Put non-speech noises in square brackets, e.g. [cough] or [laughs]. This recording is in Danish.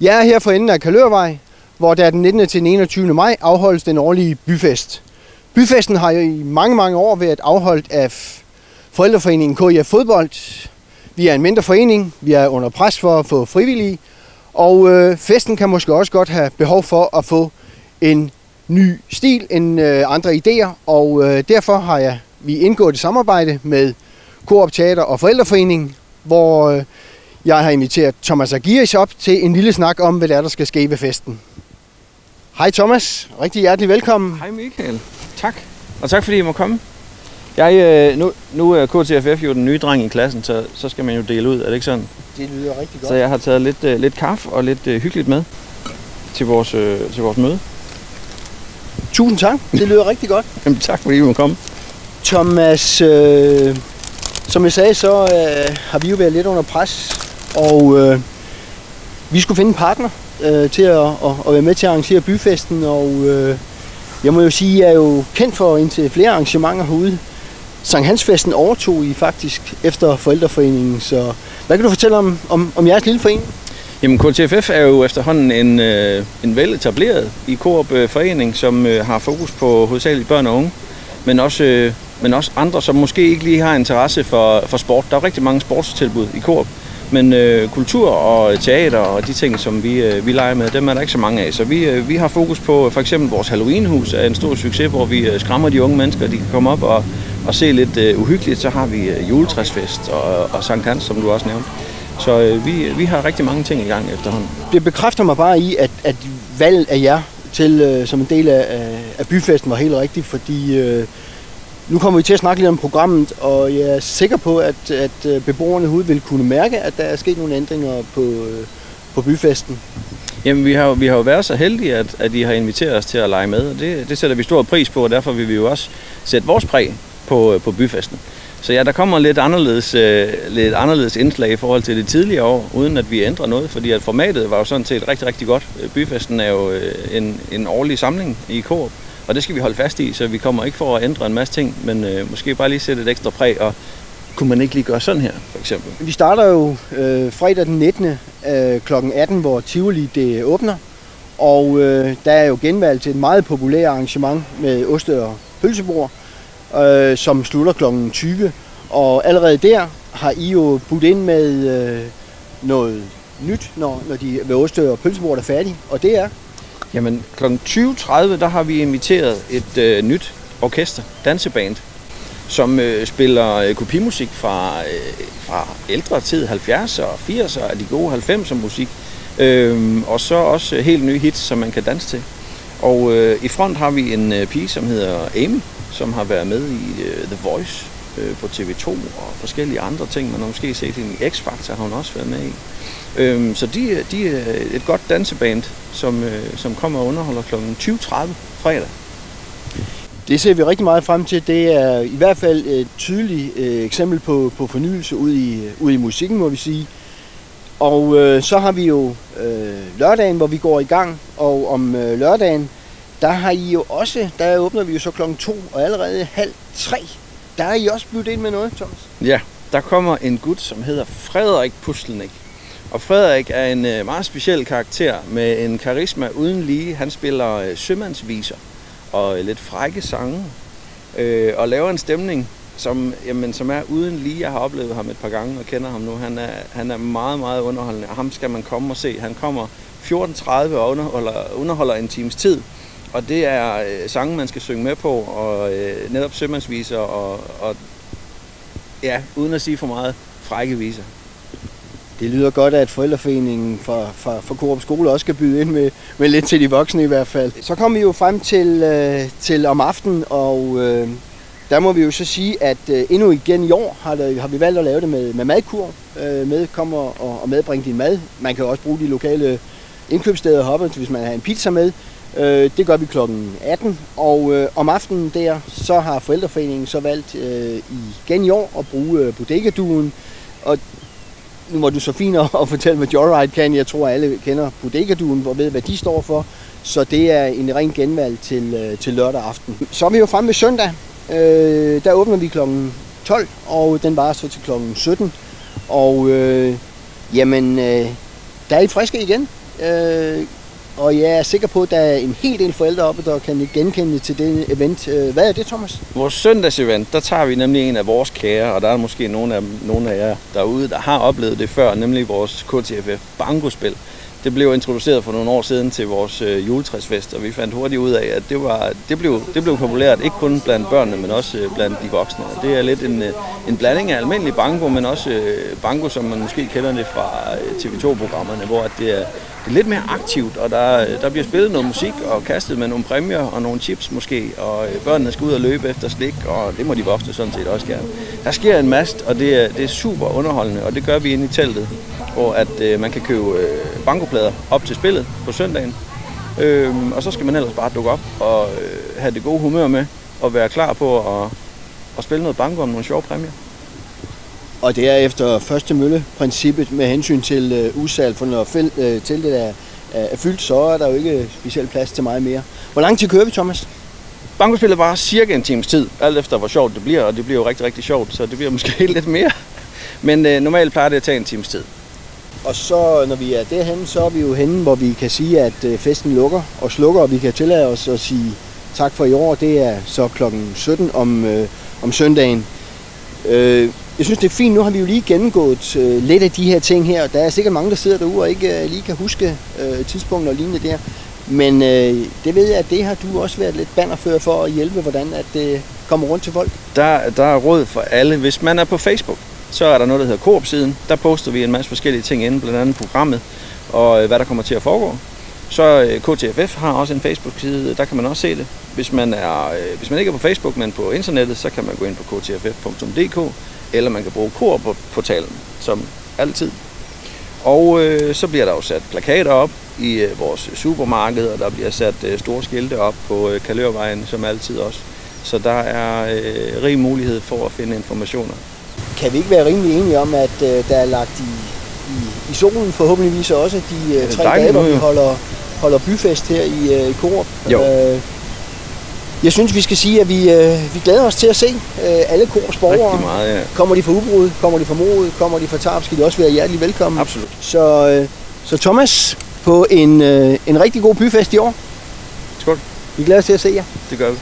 Jeg er her for enden af Kalørvej, hvor der den 19. til den 21. maj afholdes den årlige byfest. Byfesten har jo i mange, mange år været afholdt af Forældreforeningen KIF Fodbold. Vi er en mindre forening, vi er under pres for at få frivillige, og øh, festen kan måske også godt have behov for at få en ny stil, en øh, andre idéer, og øh, derfor har jeg vi indgået et samarbejde med Coop Teater og Forældreforeningen, hvor øh, jeg har inviteret Thomas Agiris op til en lille snak om, hvad der, er, der skal ske ved festen. Hej Thomas, rigtig hjertelig velkommen. Hej Michael, tak. Og tak fordi I må komme. Jeg, øh, nu, nu er KTFF jo den nye dreng i klassen, så, så skal man jo dele ud, er det ikke sådan? Det lyder rigtig godt. Så jeg har taget lidt, øh, lidt kaffe og lidt øh, hyggeligt med til vores, til vores møde. Tusind tak, det lyder rigtig godt. [laughs] Jamen, tak fordi I må komme. Thomas, øh, som jeg sagde, så øh, har vi jo været lidt under pres, og øh, vi skulle finde en partner øh, til at, at, at være med til at arrangere byfesten, og øh, jeg må jo sige, at jeg er jo kendt for indtil flere arrangementer herude. Sankt Hansfesten overtog I faktisk efter Forældreforeningen, så hvad kan du fortælle om, om, om jeres lille forening? Jamen, KTFF er jo efterhånden en, øh, en veletableret i Coop øh, forening, som øh, har fokus på hovedsageligt børn og unge, men også, øh, men også andre, som måske ikke lige har interesse for, for sport. Der er rigtig mange sportstilbud i Coop, men øh, kultur og teater og de ting, som vi, øh, vi leger med, dem er der ikke så mange af. Så vi, øh, vi har fokus på øh, for eksempel vores Halloweenhus er en stor succes, hvor vi øh, skræmmer de unge mennesker, de kan komme op og, og se lidt øh, uhyggeligt. Så har vi øh, juletræsfest og, og Sankt Hans, som du også nævnte. Så øh, vi, øh, vi har rigtig mange ting i gang efterhånden. Det bekræfter mig bare i, at, at valget af jer til, øh, som en del af, af byfesten var helt rigtigt, fordi øh, nu kommer vi til at snakke lidt om programmet, og jeg er sikker på, at, at øh, beboerne herude vil kunne mærke, at der er sket nogle ændringer på, øh, på byfesten. Jamen, vi har, vi har jo været så heldige, at, at I har inviteret os til at lege med, og det, det sætter vi stor pris på, og derfor vil vi jo også sætte vores præg på, øh, på byfesten. Så ja, der kommer lidt anderledes, øh, lidt anderledes indslag i forhold til det tidligere år, uden at vi ændrer noget, fordi at formatet var jo sådan set rigtig, rigtig godt. Byfesten er jo øh, en, en årlig samling i Coop, og det skal vi holde fast i, så vi kommer ikke for at ændre en masse ting, men øh, måske bare lige sætte et ekstra præg, og kunne man ikke lige gøre sådan her, for eksempel? Vi starter jo øh, fredag den 19. Øh, kl. 18, hvor Tivoli det åbner, og øh, der er jo genvalg til et meget populært arrangement med oste- og pølsebord, øh, som slutter kl. 20. Og allerede der har I jo budt ind med øh, noget nyt, når, når de ved oste- og pølsebord er færdige, og det er? Jamen, kl. 20.30, der har vi inviteret et øh, nyt orkester, danseband, som øh, spiller øh, kopimusik fra, øh, fra ældre tid, 70'er og 80'er, af de gode 90'er musik, øh, og så også helt nye hits, som man kan danse til. Og øh, i front har vi en øh, pige, som hedder Amy, som har været med i øh, The Voice øh, på TV2 og forskellige andre ting. Man har måske set hende i X-Factor, har hun også været med i. Øhm, så de, de er et godt danseband, som, øh, som kommer og underholder kl. 20.30 fredag. Det ser vi rigtig meget frem til. Det er i hvert fald et tydeligt øh, eksempel på, på fornyelse ud i, ud i musikken, må vi sige. Og øh, så har vi jo øh, lørdagen, hvor vi går i gang, og om øh, lørdagen, der har I jo også, der åbner vi jo så klokken to, og allerede halv tre, der er I også budt ind med noget, Thomas. Ja, der kommer en gut, som hedder Frederik Pustelnik. Og Frederik er en øh, meget speciel karakter med en karisma uden lige. Han spiller øh, sømandsviser og øh, lidt frække sange øh, og laver en stemning, som, jamen, som er uden lige. Jeg har oplevet ham et par gange og kender ham nu. Han er, han er meget, meget underholdende, og ham skal man komme og se. Han kommer 14.30 og underholder, underholder en times tid. Og det er øh, sange, man skal synge med på, og øh, netop sømandsviser, og, og ja, uden at sige for meget, frække viser. Det lyder godt, at forældreforeningen for, for, for Korup Skole også skal byde ind med, med lidt til de voksne i hvert fald. Så kommer vi jo frem til, øh, til om aftenen, og øh, der må vi jo så sige, at øh, endnu igen i år har, der, har vi valgt at lave det med, med madkur. Øh, med kommer og, og medbringe din mad. Man kan også bruge de lokale indkøbssteder hoppe, hvis man har en pizza med. Øh, det gør vi klokken 18, og øh, om aftenen der, så har Forældreforeningen så valgt øh, igen i år at bruge øh, bodegaduen. Og nu må du så fint at fortælle, hvad Joyride kan. Jeg tror, alle kender bodegaduen og ved, hvad de står for. Så det er en ren genvalg til, øh, til lørdag aften. Så er vi jo fremme ved søndag. Øh, der åbner vi klokken 12, og den varer så til klokken 17. Og øh, jamen, øh, der er I friske igen. øh, og jeg er sikker på, at der er en hel del forældre oppe, der kan genkende til det event. Øh, hvad er det, Thomas? Vores søndagsevent, der tager vi nemlig en af vores kære, og der er måske nogle af, nogle af jer derude, der har oplevet det før, nemlig vores KTFF Bankospil. Det blev introduceret for nogle år siden til vores øh, juletræsfest, og vi fandt hurtigt ud af, at det, var, det, blev, det blev populært, ikke kun blandt børnene, men også øh, blandt de voksne. Og det er lidt en, øh, en blanding af almindelig banko, men også øh, banko, som man måske kender det fra øh, TV2-programmerne, hvor at det er, det er lidt mere aktivt, og der, der bliver spillet noget musik og kastet med nogle præmier og nogle chips måske, og øh, børnene skal ud og løbe efter slik, og det må de voksne sådan set også gerne. Der sker en masse, og det er, det er super underholdende, og det gør vi inde i teltet, hvor at øh, man kan købe øh, bankoplader op til spillet på søndagen, øh, og så skal man ellers bare dukke op og øh, have det gode humør med, og være klar på at, at spille noget banko om nogle sjove præmier. Og det er efter første mølle-princippet med hensyn til øh, usal, for når fæld, øh, teltet er, er fyldt, så er der jo ikke specielt plads til meget mere. Hvor lang tid kører vi, Thomas? Bankospillet var cirka en times tid, alt efter hvor sjovt det bliver, og det bliver jo rigtig, rigtig sjovt, så det bliver [laughs] måske helt lidt mere. Men øh, normalt plejer det at tage en times tid. Og så når vi er derhen, så er vi jo henne, hvor vi kan sige, at øh, festen lukker og slukker, og vi kan tillade os at sige tak for i år. Det er så klokken 17 om, øh, om søndagen. Øh, jeg synes, det er fint. Nu har vi jo lige gennemgået øh, lidt af de her ting her. Der er sikkert mange, der sidder derude og ikke øh, lige kan huske øh, tidspunkter og lignende der. Men øh, det ved jeg, at det har du også været lidt bannerfører for at hjælpe, hvordan at det kommer rundt til folk. Der, der er råd for alle. Hvis man er på Facebook, så er der noget, der hedder Coop-siden. Der poster vi en masse forskellige ting inde, blandt andet programmet og øh, hvad der kommer til at foregå. Så øh, KTFF har også en Facebook-side, der kan man også se det. Hvis man, er, øh, hvis man ikke er på Facebook, men på internettet, så kan man gå ind på ktff.dk, eller man kan bruge Coop-portalen, som altid. Og øh, så bliver der jo sat plakater op i øh, vores supermarked, og der bliver sat øh, store skilte op på øh, Kalørvejen, som altid også. Så der er øh, rig mulighed for at finde informationer. Kan vi ikke være rimelig enige om, at øh, der er lagt i, i, i solen forhåbentligvis også de øh, tre dage, hvor vi holder, holder byfest her i, øh, i Coop? Jo. Øh, jeg synes, vi skal sige, at vi, øh, vi glæder os til at se øh, alle Kors borgere. Meget, ja. Kommer de fra Ubrud, kommer de fra Morud, kommer de fra Tarp, skal de også være hjertelig velkommen. Absolut. Så, øh, så Thomas, på en, øh, en rigtig god byfest i år. Skål. Vi glæder os til at se jer. Det gør vi.